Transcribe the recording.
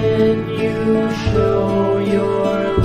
when you show your